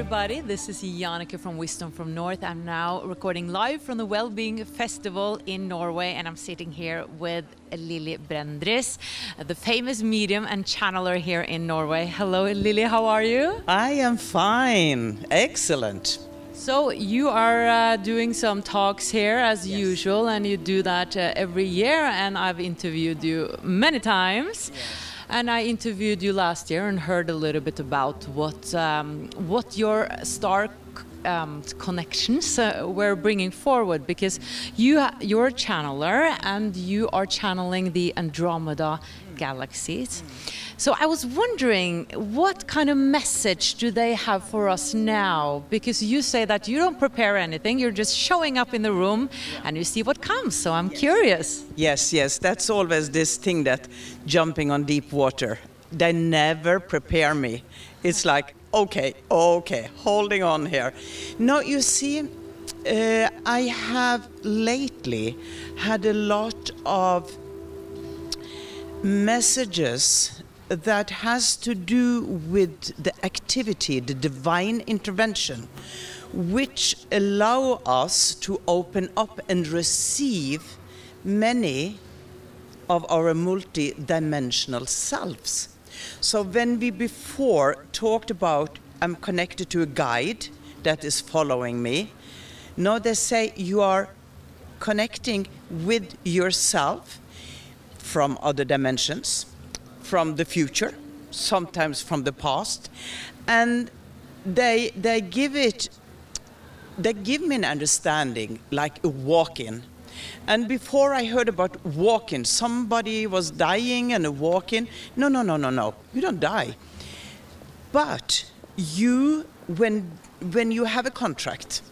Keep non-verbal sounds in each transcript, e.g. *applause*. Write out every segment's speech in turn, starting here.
everybody. This is Jannecke from Wisdom from North. I'm now recording live from the Wellbeing Festival in Norway, and I'm sitting here with Lilli Bendriss, the famous medium and channeler here in Norway. Hello, Lilli, how are you? I am fine. Excellent. So, you are uh, doing some talks here as Yes. usual, and you do that uh, every year, and I've interviewed you many times. And I interviewed you last year and heard a little bit about what um, what your star um, connections uh, were bringing forward because you you're a channeler and you are channeling the Andromeda galaxies. So I was wondering what kind of message do they have for us now? Because you say that you don't prepare anything, you're just showing up in the room and you see what comes. So I'm curious. Yes, yes, that's always this thing that jumping on deep water. They never prepare me. It's like, okay, okay, holding on here. No, you see, uh, I have lately had a lot of messages that has to do with the activity, the divine intervention, which allow us to open up and receive many of our multi-dimensional selves. So when we before talked about I'm connected to a guide that is following me, now they say you are connecting with yourself from other dimensions, from the future, sometimes from the past, and they they give it they give me an understanding like a walk-in. And before I heard about walk-in, somebody was dying and a walk-in. No, no, no, no, no. You don't die. But you, when when you have a contract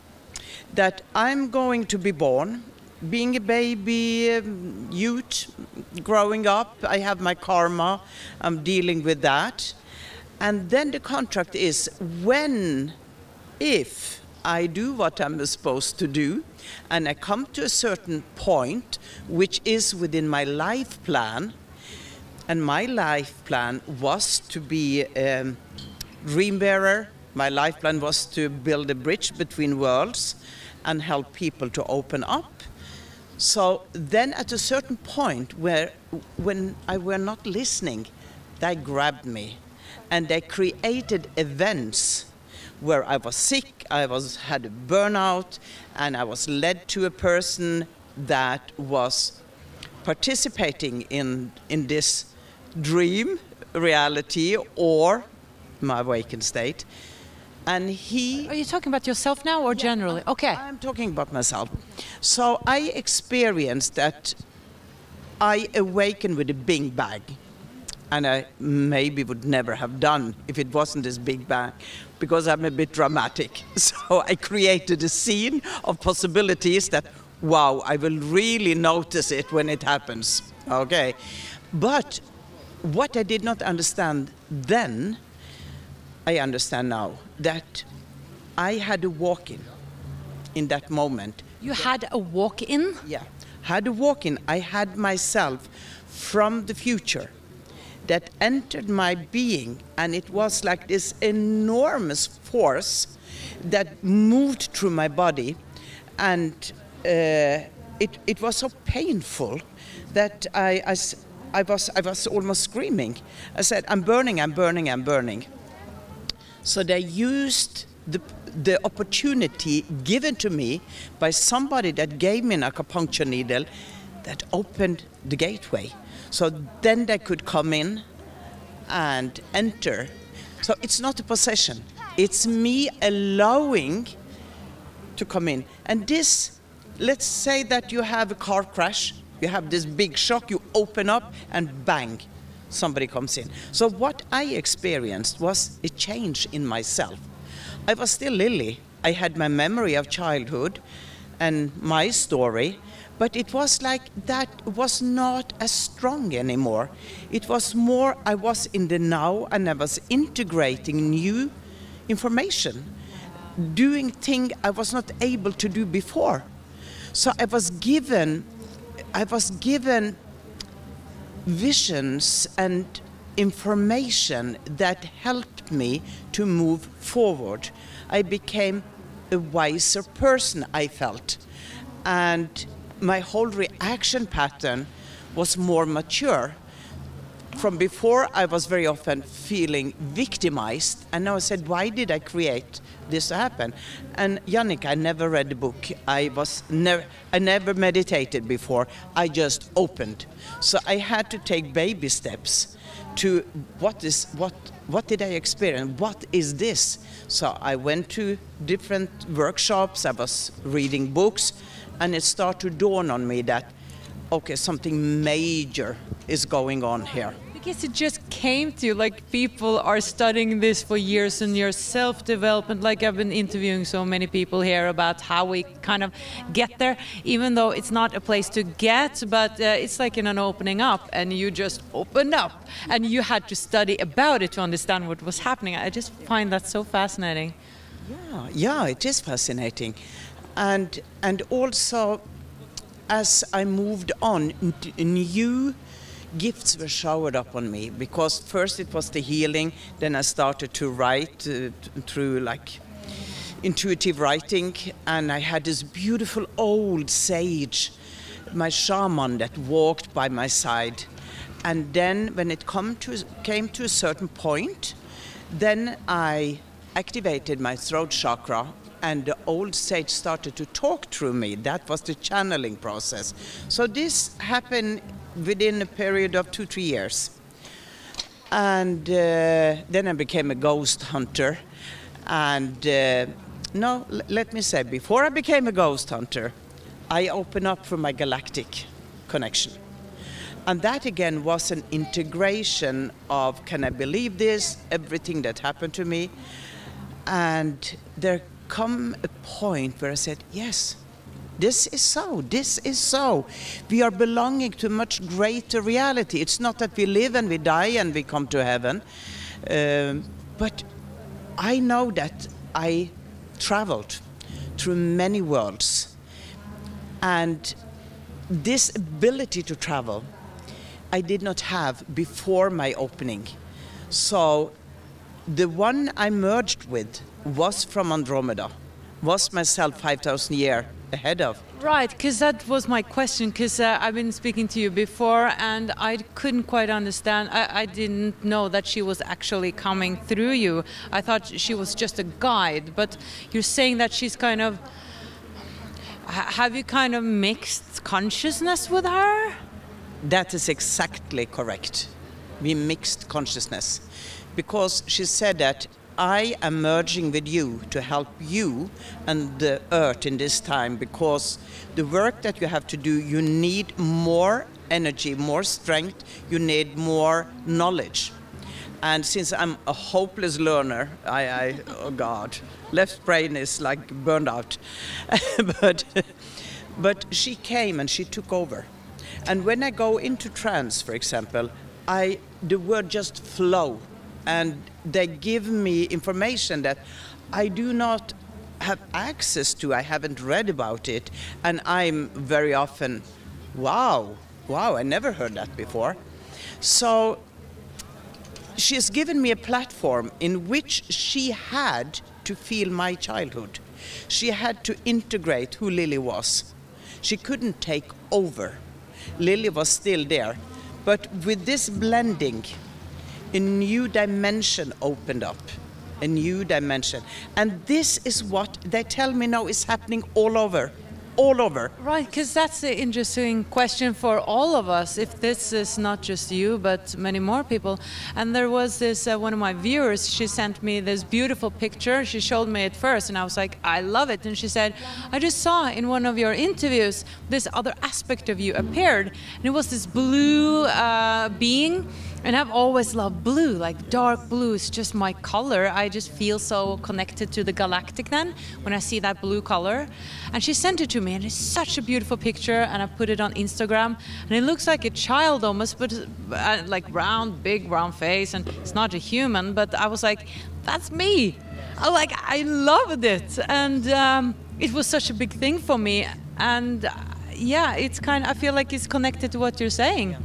that I'm going to be born, being a baby, um, youth, growing up, I have my karma, I'm dealing with that. And then the contract is when, if I do what I'm supposed to do, and I come to a certain point, which is within my life plan, and my life plan was to be a um, dream bearer. My life plan was to build a bridge between worlds and help people to open up. So then, at a certain point, where when I were not listening, they grabbed me, and they created events where I was sick, I was had a burnout, and I was led to a person that was participating in in this dream reality or my awakened state. And he Are you talking about yourself now or generally? Okay. I'm talking about myself. So I experienced that I awakened with a big bang. And I maybe would never have done if it wasn't this big bang, because I'm a bit dramatic. *laughs* So I created a scene of possibilities that, wow, I will really notice it when it happens. Okay. But what I did not understand then, I understand now that I had a walk in in that moment. You had a walk in? Yeah. Had a walk in. I had myself from the future that entered my being, and it was like this enormous force that moved through my body, and uh, it, it was so painful that I, I I was, I was almost screaming. I said, I'm burning, I'm burning, I'm burning. So they used the, the opportunity given to me by somebody that gave me an acupuncture needle that opened the gateway. So then they could come in and enter. So it's not a possession, it's me allowing to come in. And this, let's say that you have a car crash, you have this big shock, you open up and bang, somebody comes in. So what I experienced was a change in myself. I was still Lilli. I had my memory of childhood and my story, but it was like that was not as strong anymore. It was more I was in the now and I was integrating new information, doing things I was not able to do before. So I was given I was given visions and information that helped me to move forward. I became a wiser person, I felt. And my whole reaction pattern was more mature. From before, I was very often feeling victimized, and now I said, Why did I create this to happen? And Jannecke, I never read the book. I was never, I never meditated before. I just opened. So I had to take baby steps to what is what what did I experience? What is this? So I went to different workshops. I was reading books, and it started to dawn on me that okay, something major is going on here. Because it just came to you, like people are studying this for years and years, self development. Like I've been interviewing so many people here about how we kind of get there, even though it's not a place to get, but uh, it's like in an opening up, and you just open up, and you had to study about it to understand what was happening. I just find that so fascinating. Yeah, yeah, it is fascinating, and and also as I moved on, new gifts were showered up on me because first it was the healing, then I started to write uh, through like intuitive writing, and I had this beautiful old sage, my shaman that walked by my side. And then when it come to, came to a certain point, then I activated my throat chakra and the old sage started to talk through me. That was the channeling process. So this happened within a period of two, three years. And uh, then I became a ghost hunter. And uh, no, let me say, before I became a ghost hunter, I opened up for my galactic connection. And that again was an integration of can I believe this, everything that happened to me. And there come a point where I said, yes, this is so, this is so. We are belonging to a much greater reality. It's not that we live and we die and we come to heaven, um, but I know that I traveled through many worlds. And this ability to travel, I did not have before my opening. So the one I merged with was from Andromeda, was myself 5,000 years ahead of. Right, because that was my question. Because uh, I've been speaking to you before, and I couldn't quite understand. I, I, didn't know that she was actually coming through you. I thought she was just a guide. But you're saying that she's kind of. Have you kind of mixed consciousness with her? That is exactly correct. We mixed consciousness because she said that I am merging with you to help you and the earth in this time because the work that you have to do, you need more energy, more strength, you need more knowledge. And since I'm a hopeless learner, I, I oh God, left brain is like burned out. *laughs* but, but she came and she took over. And when I go into trance, for example, I, the word just flow and they give me information that I do not have access to. I haven't read about it, and I'm very often, wow, wow, I never heard that before. So she has given me a platform in which she had to feel my childhood. She had to integrate who Lilli was. She couldn't take over. Lilli was still there. But with this blending, a new dimension opened up. A new dimension. And this is what they tell me now is happening all over. All over. Right, because that's the interesting question for all of us. If this is not just you, but many more people. And there was this uh, one of my viewers. She sent me this beautiful picture. She showed me it first, and I was like, I love it. And she said, I just saw in one of your interviews this other aspect of you appeared, and it was this blue uh, being and I've always loved blue, like dark blue is just my color. I just feel so connected to the galactic then when I see that blue color. And she sent it to me, and it's such a beautiful picture. And I put it on Instagram, and it looks like a child almost, but uh, like round, big, round face, and it's not a human. But I was like, that's me. I like I loved it, and um, it was such a big thing for me. And uh, yeah, it's kind. Of, I feel like it's connected to what you're saying.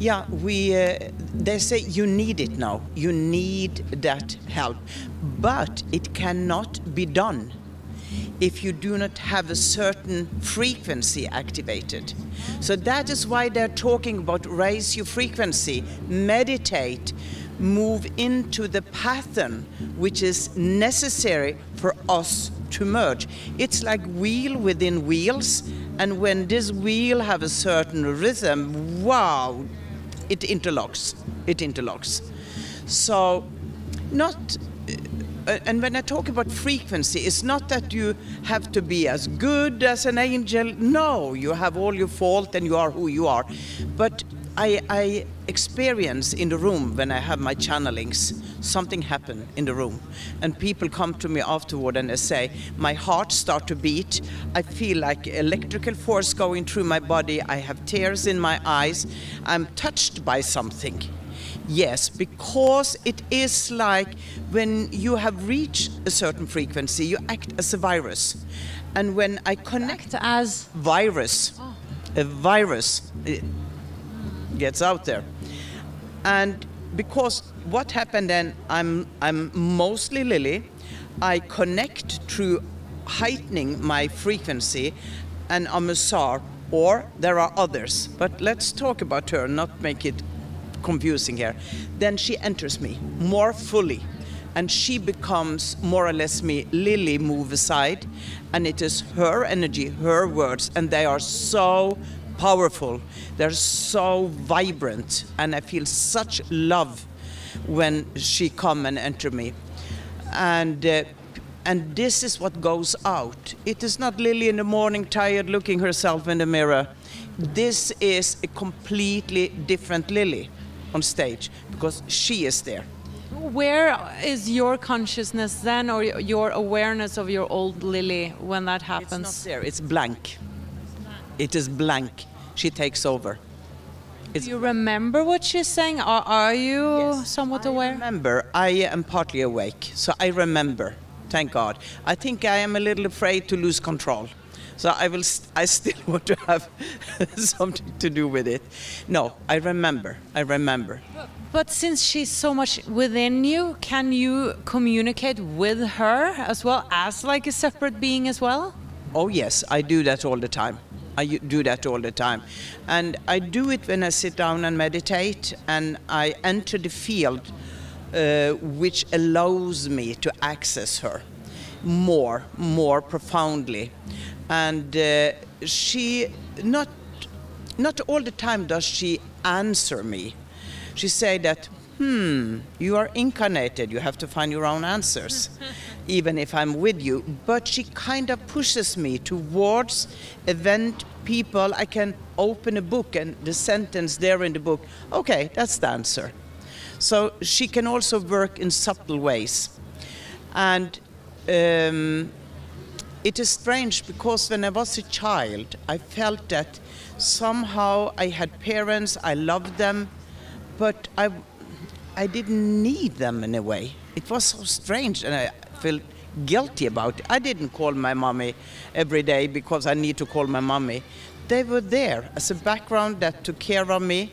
Yeah we. Uh, they say you need it now. You need that help, but it cannot be done if you do not have a certain frequency activated. So that is why they're talking about raise your frequency, meditate, move into the pattern which is necessary for us to merge. It's like wheel within wheels, and when this wheel have a certain rhythm, wow, it interlocks. It interlocks. So, not uh, and when I talk about frequency, it's not that you have to be as good as an angel. No, you have all your fault and you are who you are. But I, I experience in the room when I have my channelings, something happen in the room. And people come to me afterward and they say, my heart start to beat. I feel like electrical force going through my body. I have tears in my eyes. I'm touched by something. Yes, because it is like when you have reached a certain frequency, you act as a virus. And when I connect Act as virus, Oh. a virus it gets out there. And because what happened then, I'm, I'm mostly Lilli. I connect through heightening my frequency, and Amusar, or there are others. But let's talk about her, not make it confusing here. Then she enters me more fully. And she becomes more or less me. Lilli move aside, and it is her energy, her words, and they are so powerful. They're so vibrant, and I feel such love when she come and enter me. And uh, and this is what goes out. It is not Lilli in the morning, tired, looking herself in the mirror. This is a completely different Lilli on stage because she is there. where is your consciousness then, or your awareness of your old Lilli when that happens? It's not there. It's blank. It is blank. She takes over. Do you remember what she's saying? Are, are you somewhat I aware? remember. I am partly awake, so I remember. Thank God. I think I am a little afraid to lose control. So I will. St- I still *laughs* want to have *laughs* something to do with it. No, I remember. I remember. But since she's so much within you, can you communicate with her as well as like a separate being as well? Oh yes, I do that all the time. I do that all the time, and I do it when I sit down and meditate, and I enter the field, uh, which allows me to access her more, more profoundly, and uh, she not not all the time does she answer me. She say that, hmm, you are incarnated, you have to find your own answers, *laughs* even if I'm with you. But she kind of pushes me towards event people. I can open a book and the sentence there in the book, okay, that's the answer. So she can also work in subtle ways. And um, it is strange because when I was a child, I felt that somehow I had parents, I loved them, but I, I didn't need them in a way. It was so strange, and I felt guilty about it. I didn't call my mommy every day because I need to call my mommy. They were there as a background that took care of me,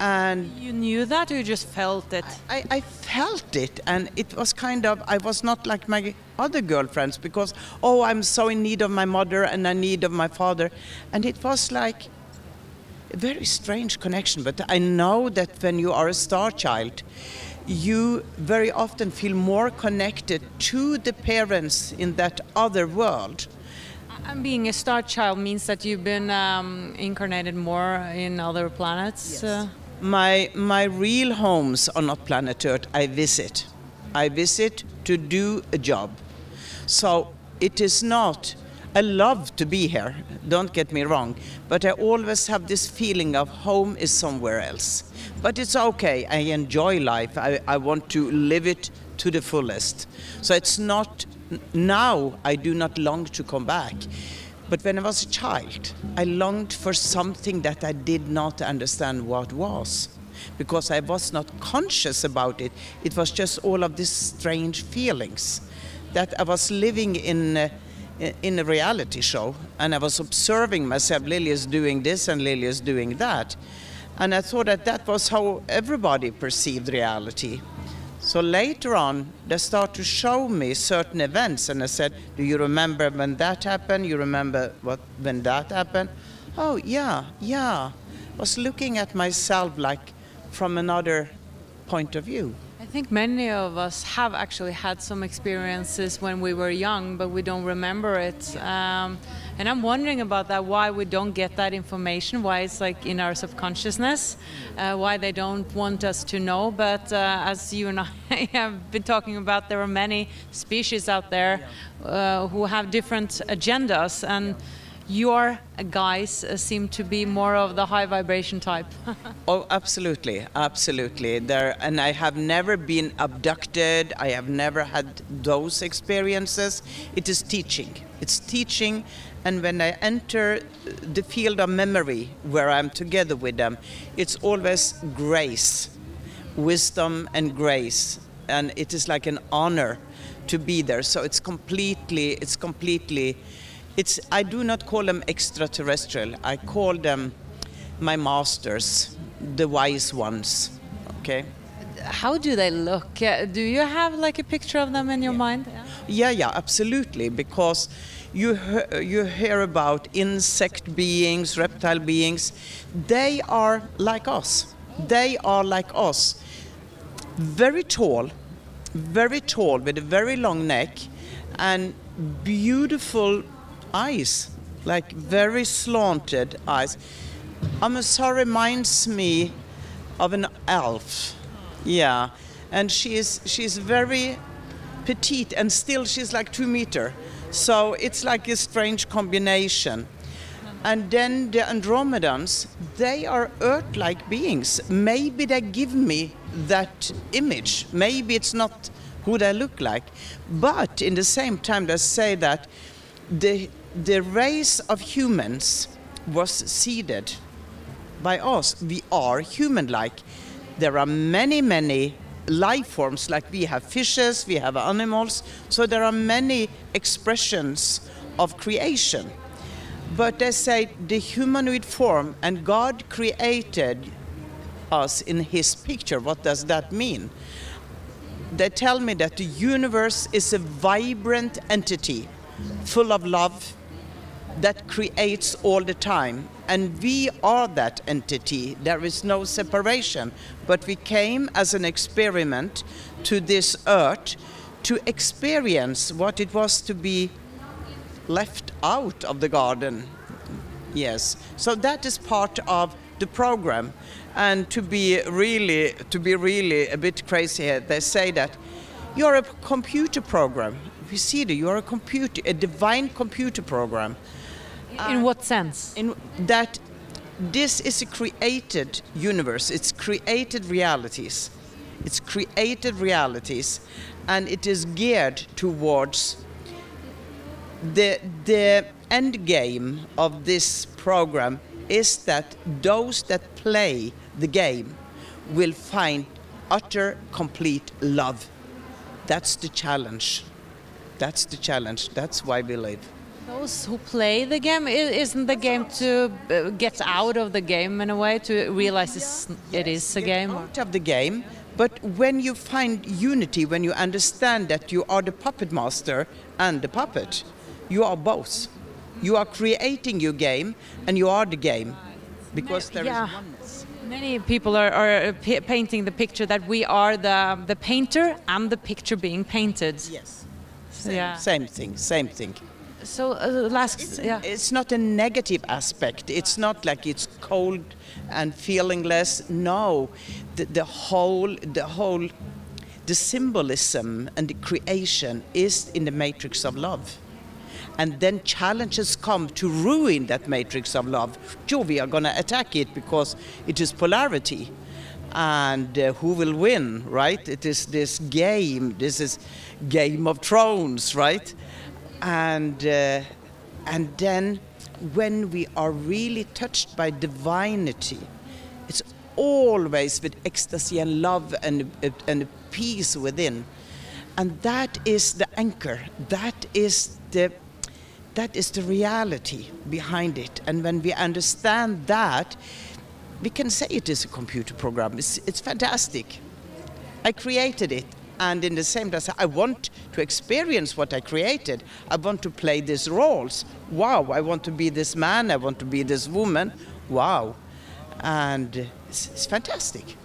and You knew that, or you just felt it? I, I felt it, and it was kind of, I was not like my other girlfriends because, oh, I'm so in need of my mother and in need of my father. And it was like a very strange connection. But I know that when you are a star child, you very often feel more connected to the parents in that other world. And being a star child means that you've been um, incarnated more in other planets. Uh, My my real homes are not planet Earth. I visit. I visit to do a job. So it is not. I love to be here. Don't get me wrong, but I always have this feeling of home is somewhere else. But it's okay. I enjoy life. I, I want to live it to the fullest. So it's not now. I do not long to come back. But when I was a child, I longed for something that I did not understand what was because I was not conscious about it. It was just all of these strange feelings that I was living in. Uh, in a reality show, and I was observing myself. Lilli is doing this, and Lilli is doing that, And I thought that that was how everybody perceived reality. So later on, they start to show me certain events, and I said, "Do you remember when that happened? You remember what when that happened?" Oh yeah, yeah. I was looking at myself like from another point of view. I think many of us have actually had some experiences when we were young, but we don't remember it. Um, and I'm wondering about that, why we don't get that information, why it's like in our subconsciousness, uh, why they don't want us to know. But uh, as you and *laughs* I have been talking about, there are many species out there uh, who have different agendas. and your guys uh, seem to be more of the high vibration type. *laughs* oh, absolutely, absolutely. There, and I have never been abducted. I have never had those experiences. It is teaching. It's teaching, and when I enter the field of memory, where I'm together with them, it's always grace, wisdom, and grace, and it is like an honor to be there. So it's completely, it's completely it's, I do not call them extraterrestrial. I call them my masters, the wise ones. Okay. How do they look? Do you have like a picture of them in your yeah. mind? Yeah. yeah, yeah, absolutely. Because you you hear about insect beings, reptile beings. They are like us. They are like us. Very tall, very tall with a very long neck, and beautiful eyes, like very slanted eyes. Amusar reminds me of an elf. Yeah, and she is she's very petite and still she's like two meter. So it's like a strange combination. And then the Andromedans, they are Earth-like beings. Maybe they give me that image. Maybe it's not who they look like. But in the same time, they say that the the race of humans was seeded by us. We are human like. There are many, many life forms, like we have fishes, we have animals, so there are many expressions of creation. But they say the humanoid form, and God created us in His picture. What does that mean? They tell me that the universe is a vibrant entity full of love, that creates all the time. And we are that entity. There is no separation. But we came as an experiment to this earth to experience what it was to be left out of the garden. Yes. So that is part of the program. And to be really, to be really a bit crazy here, they say that you're a computer program. We see that you're a computer, a divine computer program. In uh, what sense? In that this is a created universe. It's created realities. It's created realities, and it is geared towards the the end game of this program is that those that play the game will find utter complete love. That's the challenge. That's the challenge. That's why we live. Those who play the game, isn't the game to uh, get out of the game in a way, to realize it's, it is a game? Out of the game, but when you find unity, when you understand that you are the puppet master and the puppet, you are both. You are creating your game and you are the game because there yeah. is oneness. Many people are, are painting the picture that we are the, the painter and the picture being painted. Yes. Same, yeah. same thing, same thing. So uh, last, it's, yeah. It's not a negative aspect. It's not like it's cold and feelingless. No, the, the whole, the whole, the symbolism and the creation is in the matrix of love. And then challenges come to ruin that matrix of love. Sure, we are going to attack it because it is polarity and uh, who will win right it is this game this is game of thrones right and uh, and then when we are really touched by divinity it's always with ecstasy and love and and peace within and that is the anchor that is the that is the reality behind it and when we understand that we can say it is a computer program. It's, it's fantastic. I created it, and in the same time, I want to experience what I created. I want to play these roles. Wow, I want to be this man, I want to be this woman. Wow. And it's, it's fantastic.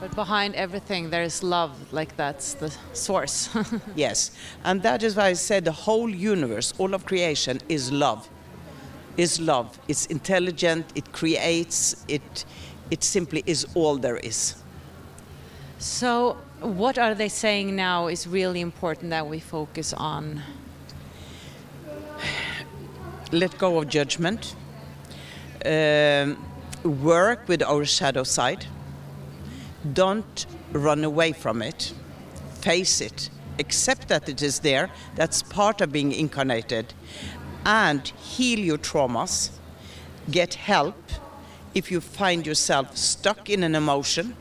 But behind everything, there is love, like that's the source. *laughs* yes, and that is why I said the whole universe, all of creation, is love. Is love. It's intelligent. It creates. It. It simply is all there is. So, what are they saying now is really important that we focus on? Let go of judgment. Um, work with our shadow side don't run away from it. Face it. Accept that it is there. That's part of being incarnated. And heal your traumas. Get help if you find yourself stuck in an emotion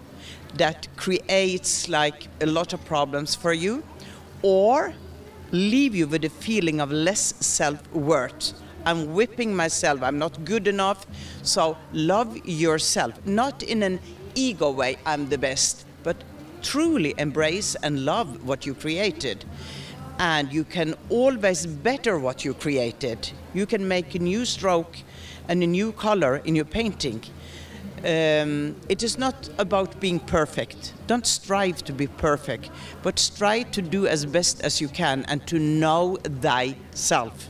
that creates like a lot of problems for you or leave you with a feeling of less self-worth. I'm whipping myself, I'm not good enough. So love yourself, not in an ego way, I'm the best, but truly embrace and love what you created. And you can always better what you created. You can make a new stroke and a new color in your painting. Um, it is not about being perfect. Don't strive to be perfect, but strive to do as best as you can and to know thyself.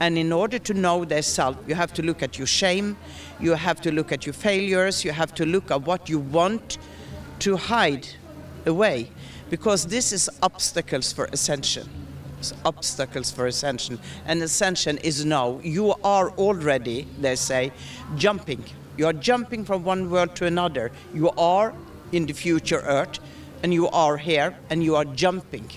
And in order to know thyself, you have to look at your shame, you have to look at your failures, you have to look at what you want to hide away, because this is obstacles for ascension. It's obstacles for ascension. And ascension is now. You are already, they say, jumping. You are jumping from one world to another. You are in the future earth, and you are here, and you are jumping.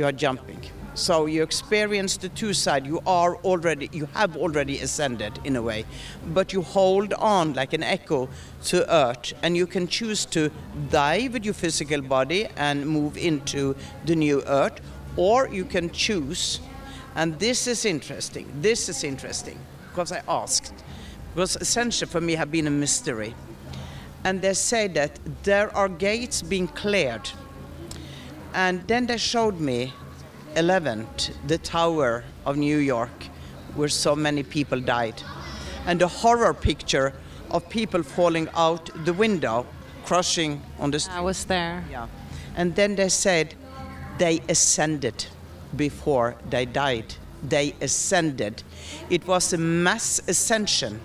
You are jumping. So you experience the two side. You are already, you have already ascended in a way, but you hold on like an echo to earth, and you can choose to die with your physical body and move into the new earth, or you can choose, and this is interesting. This is interesting because I asked, because ascension for me have been a mystery, and they say that there are gates being cleared, and then they showed me 11th, the Tower of New York, where so many people died, and the horror picture of people falling out the window, crushing on the street. I was there. Yeah. And then they said they ascended before they died. They ascended. It was a mass ascension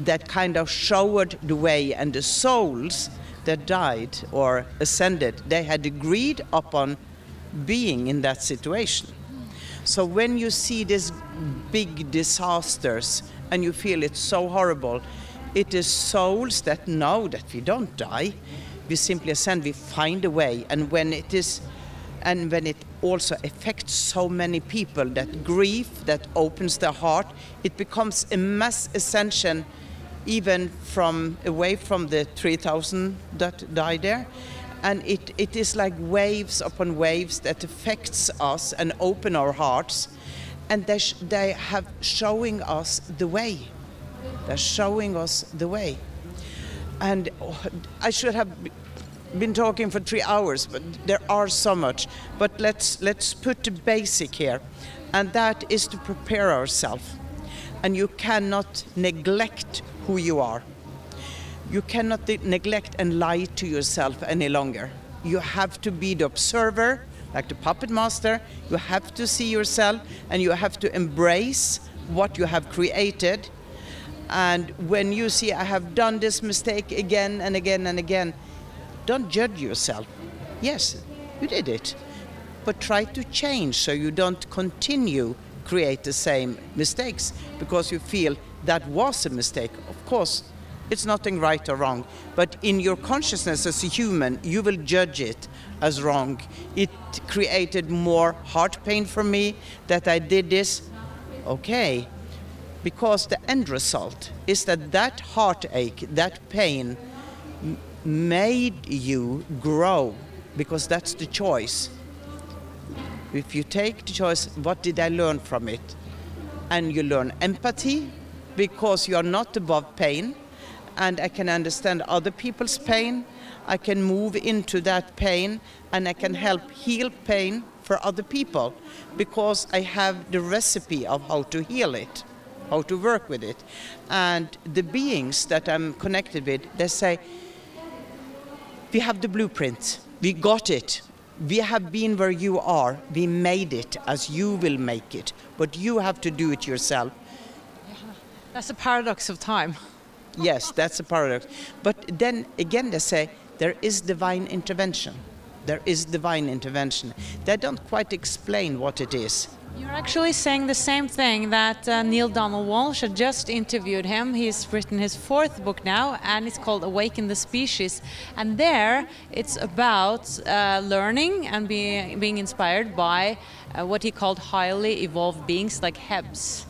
that kind of showed the way, and the souls that died or ascended, they had agreed upon being in that situation. So when you see these big disasters and you feel it's so horrible, it is souls that know that we don't die. We simply ascend, we find a way. And when it is, and when it also affects so many people, that grief that opens their heart, it becomes a mass ascension even from away from the 3,000 that died there. And it, it is like waves upon waves that affects us and open our hearts. And they, they have showing us the way. They're showing us the way. And oh, i should have been talking for three hours but there are so much. But let's let's put the basic here. And that is to prepare ourselves. And you cannot neglect who you are you cannot neglect and lie to yourself any longer. You have to be the observer, like the puppet master. You have to see yourself and you have to embrace what you have created. And when you see, I have done this mistake again and again and again, don't judge yourself. Yes, you did it. But try to change so you don't continue create the same mistakes because you feel that was a mistake. Of course, it's nothing right or wrong. But in your consciousness as a human, you will judge it as wrong. It created more heart pain for me that I did this. Okay. Because the end result is that that heartache, that pain, made you grow because that's the choice. If you take the choice, what did I learn from it? And you learn empathy because you are not above pain and I can understand other people's pain. I can move into that pain and I can help heal pain for other people because I have the recipe of how to heal it, how to work with it. And the beings that I'm connected with, they say, We have the blueprint, we got it. We have been where you are, we made it as you will make it, but you have to do it yourself. That's a paradox of time. Yes, that's a paradox. But then again, they say there is divine intervention. There is divine intervention. They don't quite explain what it is. You're actually saying the same thing that uh, Neale Donald Walsch, I just interviewed him. He's written his fourth book now, and it's called Awaken the Species. And there, it's about uh, learning and being being inspired by uh, what he called highly evolved beings like HEBs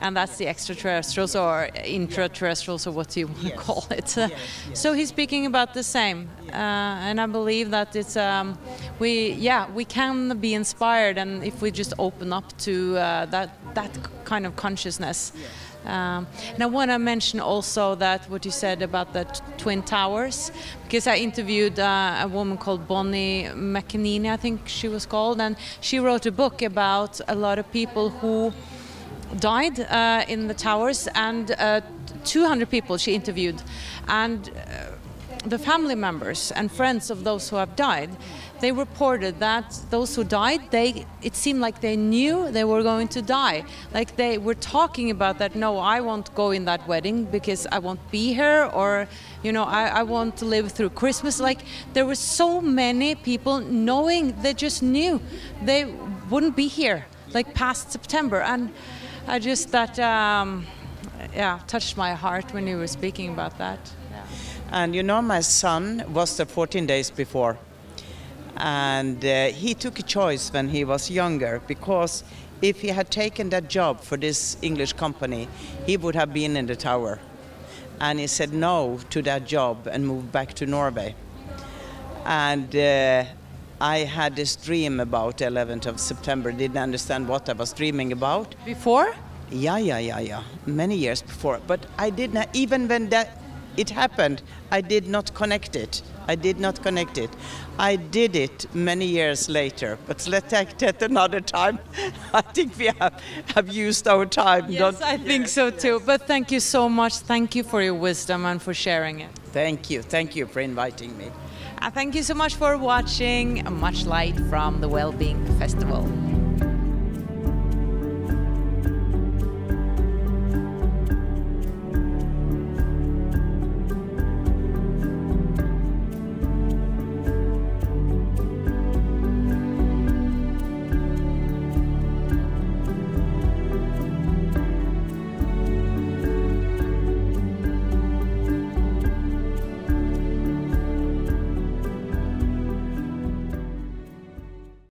and that's the extraterrestrials or intraterrestrials or what do you want Yes. to call it. Yes. So he's speaking about the same, uh, and I believe that it's um, we yeah we can be inspired, and if we just open up to uh, that that kind of consciousness. Um, and I want to mention also that what you said about the twin towers, because I interviewed uh, a woman called Bonnie McEneaney, I think she was called, and she wrote a book about a lot of people who died uh, in the towers, and uh, 200 people she interviewed, and uh, the family members and friends of those who have died, they reported that those who died, they it seemed like they knew they were going to die. Like they were talking about that. No, I won't go in that wedding because I won't be here, or you know, I, I want to live through Christmas. Like there were so many people knowing they just knew they wouldn't be here, like past September, and I just that um, yeah touched my heart when you were speaking about that. And you know, my son was there 14 days before. And uh, he took a choice when he was younger because if he had taken that job for this English company, he would have been in the tower. And he said no to that job and moved back to Norway. And uh, I had this dream about the 11th of September, didn't understand what I was dreaming about. Before? Yeah, yeah, yeah, yeah. Many years before. But I did not, even when that it happened, I did not connect it. I did not connect it. I did it many years later, but let's take that another time. *laughs* I think we have, have used our time. Yes, I think so too. But thank you so much. Thank you for your wisdom and for sharing it. Thank you. Thank you for inviting me. Thank you so much for watching Much Light from the Wellbeing Festival.